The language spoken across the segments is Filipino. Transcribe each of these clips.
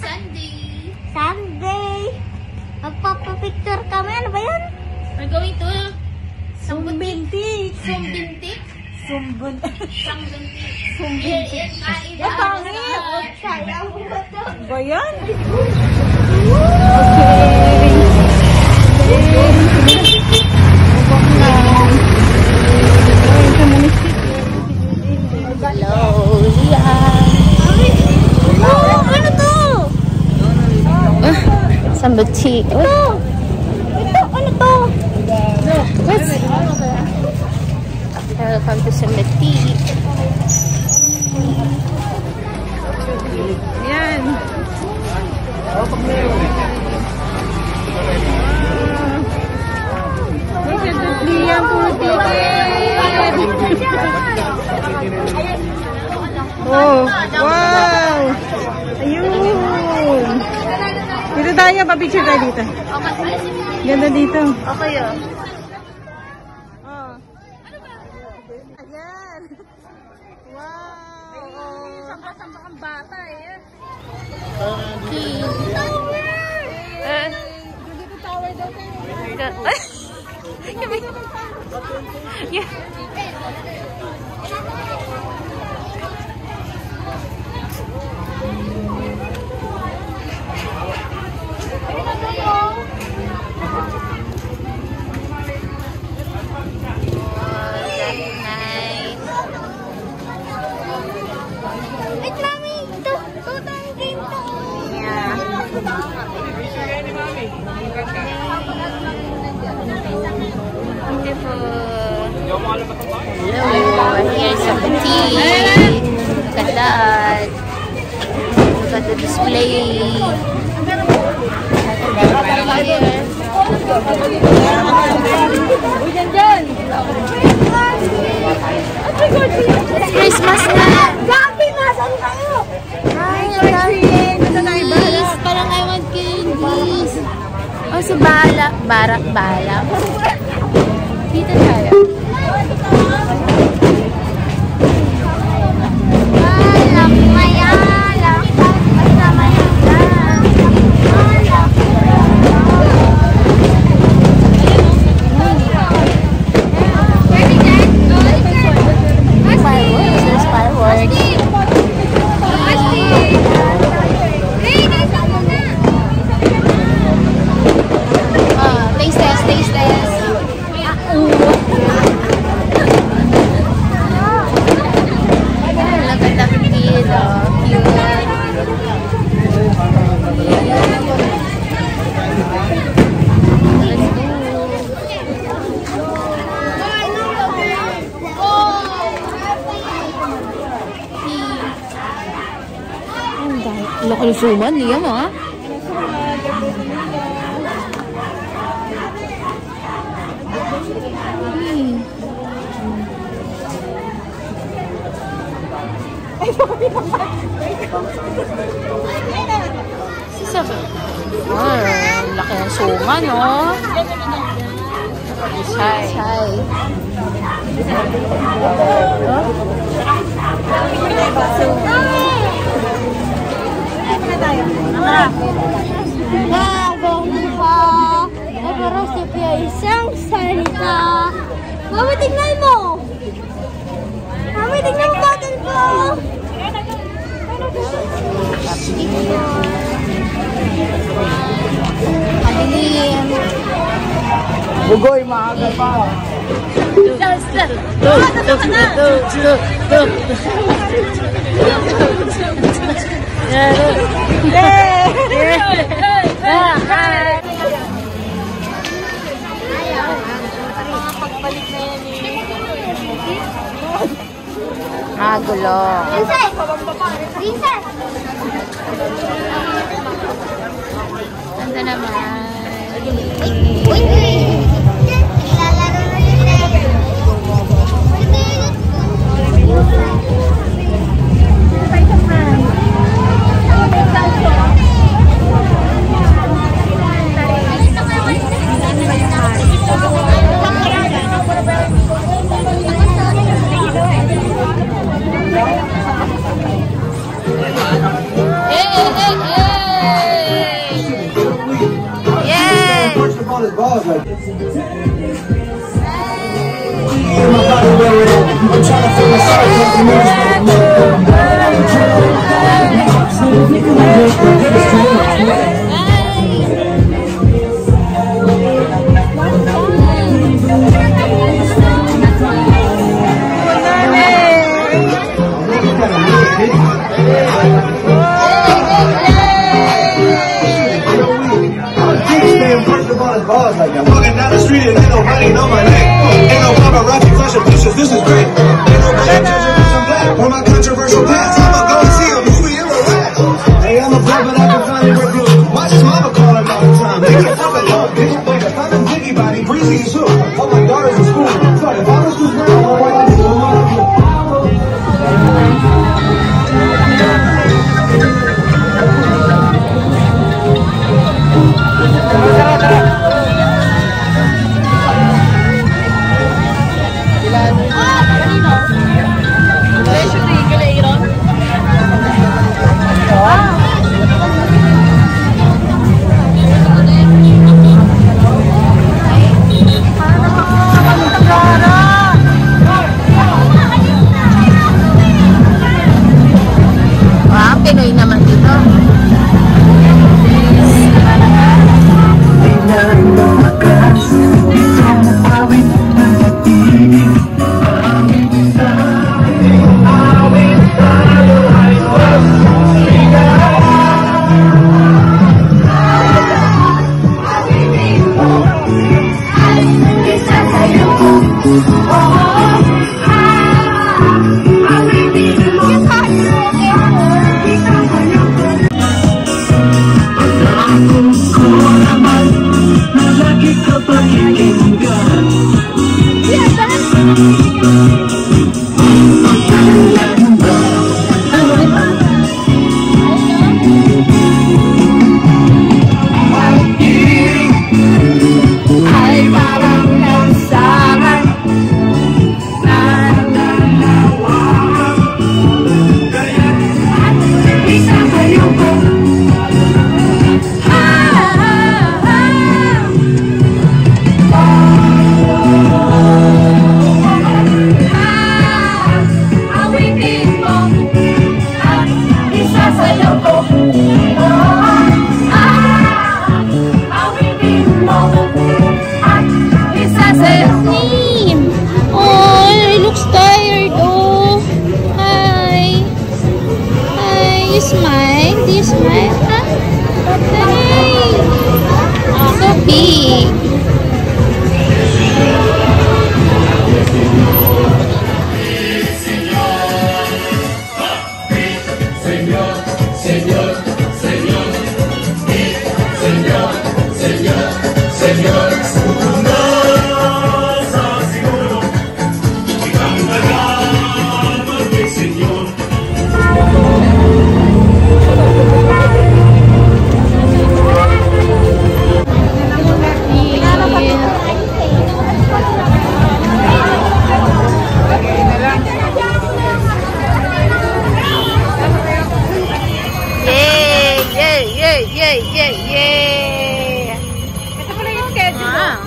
Sunday. Sunday. Magpapapicture kami. Ano ba yan? We're going to Sumbintik. Sumbintik. Sumbun. Sumbintik. Sumbintik. Yan, pangit. Ba ito? Ba yan? Okay. Sambuchi. Ito. Ito, ano to? What's... Welcome to Sambuchi. Yan. Look at the Liam Oh, wow! Ayun! Dito tayo, papicture tayo dito. Ganda dito. Okay oh. Oh. Ayan! Wow! Oh. Samba-samba bata eh. Dito tower daw tayo. Yeah. Display. Christmas na! Gabi, nasan tayo? Ay, candies! Parang I want candies. Oh, si Bala. Barak Bala. Dito tayo. Ang dahil. Laki ng suman, Liam, ha? Hmm. Sabi. Ay, ang laki ng suman, no? Chay. Chay. Bagong pa. Ay, parang si Pia isang salita. Mami, tingnan mo. Mami, tingnan mo bottle ko. Kabilin. Bugoy, maaga pa. Ah, gulo. Princess! Princess! Ganda naman. Walking down the street and ain't nobody know my name. Ain't no paparazzi flashing pictures, this is great. My controversial past. I'ma go see a movie and relax. Hey, I'm a black, but I can finally review. Watch his mama calling all the time. It fuck a love, bitch. If I'm in Biggie body, breezy is Oh, Yay! Yay! Yay! Ito pala yung schedule. Ah.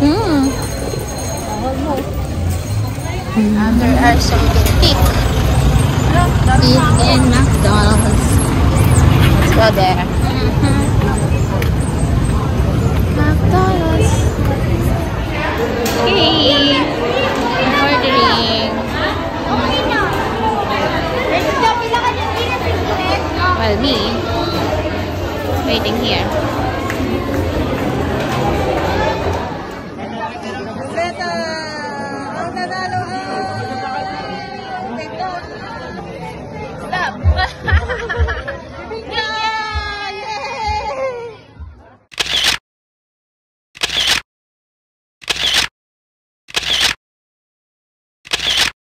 Hmm. And there are some big Eat in McDonald's. Let's go there.